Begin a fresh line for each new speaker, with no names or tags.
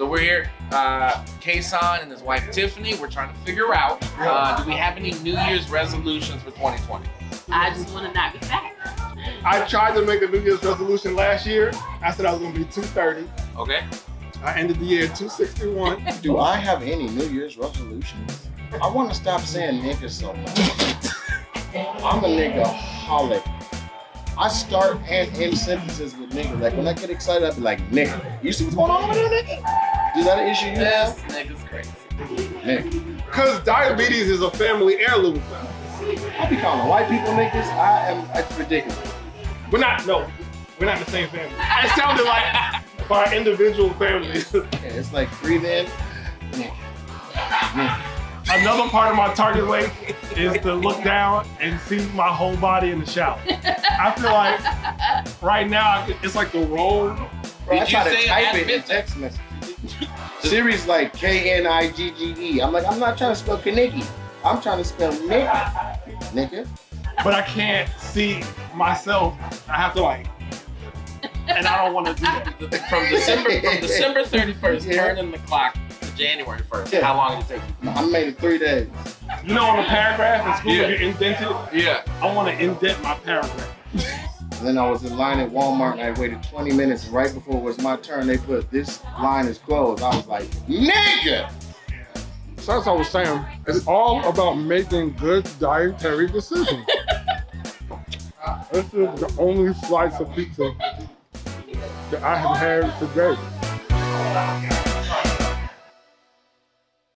So we're here, uh, Kason and his wife Tiffany. We're trying to figure out, uh, do we have any New Year's resolutions for 2020?
I just want to not be fat.
I tried to make a New Year's resolution last year. I said I was gonna be 230.
Okay.
I ended the year 261.
Do I have any New Year's resolutions? I want to stop saying nigga so much. I'm a nigga holic. I start and end sentences with nigga. Like when I get excited, I be like, nigga. You see what's going on over there, nigga? Is that an issue you
This
have?
nigga's crazy.
Nigga.
Because diabetes is a family heirloom.
I be calling white people niggas. I am, it's ridiculous.
We're not, no, we're not the same family. It sounded like for our individual families.
Yeah, it's like breathe in, nigga. Nigga.
Another part of my target weight is to look down and see my whole body in the shower. I feel like right now it's like the roll.
Bro,
Did you
try to
say
type it in text messages. Siri's like K N I G G E. I'm like, I'm not trying to spell Kaniki. I'm trying to spell nigga. Nigga.
but I can't see myself. I have to like, and I don't want to do that.
From December from December 31st,
Yeah.
turning the clock to January 1st.
Yeah.
How long did it take
I made it three days.
You know, on a paragraph in school,
Yeah.
you indent it.
Yeah.
I want to indent my paragraph.
And then I was in line at Walmart and I waited 20 minutes. Right before it was my turn, they put this line is closed. I was like, nigga.
So as I was saying, it's all about making good dietary decisions. this is the only slice of pizza that I have had today.